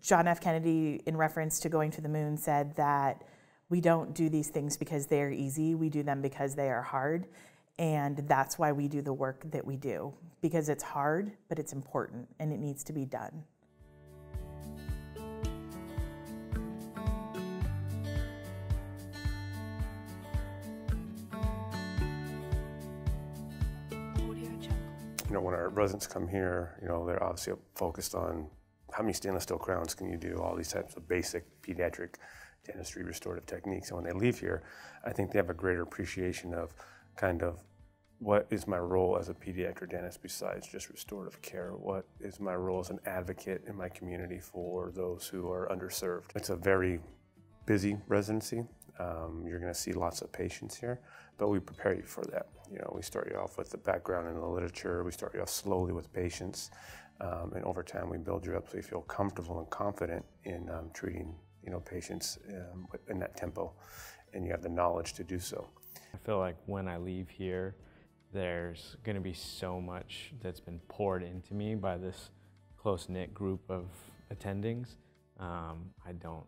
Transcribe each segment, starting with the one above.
John F. Kennedy, in reference to going to the moon, said that we don't do these things because they're easy, we do them because they are hard. And that's why we do the work that we do, because it's hard, but it's important and it needs to be done. You know, when our residents come here, you know, they're obviously focused on how many stainless steel crowns can you do, all these types of basic pediatric dentistry restorative techniques. And when they leave here, I think they have a greater appreciation of kind of what is my role as a pediatric dentist besides just restorative care? What is my role as an advocate in my community for those who are underserved? It's a very busy residency. Um, you're going to see lots of patients here, but we prepare you for that. You know, we start you off with the background in the literature. We start you off slowly with patients, um, and over time we build you up so you feel comfortable and confident in um, treating you know patients um, in that tempo, and you have the knowledge to do so. I feel like when I leave here, there's going to be so much that's been poured into me by this close knit group of attendings. Um, I don't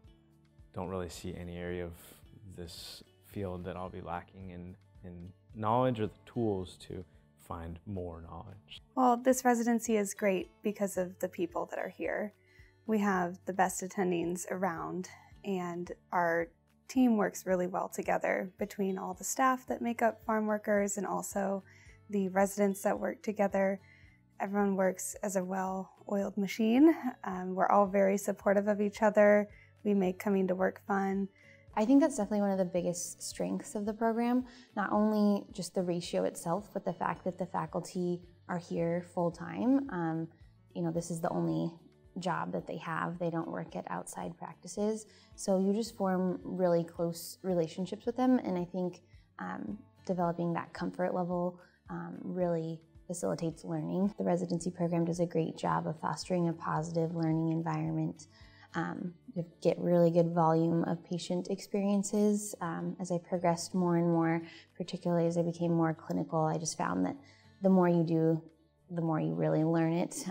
don't really see any area of this field that I'll be lacking in, in knowledge or the tools to find more knowledge. Well, this residency is great because of the people that are here. We have the best attendings around, and our team works really well together between all the staff that make up farm workers and also the residents that work together. Everyone works as a well oiled machine. Um, we're all very supportive of each other. We make coming to work fun. I think that's definitely one of the biggest strengths of the program. Not only just the ratio itself, but the fact that the faculty are here full time. Um, you know, this is the only job that they have. They don't work at outside practices. So you just form really close relationships with them. And I think um, developing that comfort level um, really facilitates learning. The residency program does a great job of fostering a positive learning environment. Um, get really good volume of patient experiences. Um, as I progressed more and more, particularly as I became more clinical, I just found that the more you do, the more you really learn it.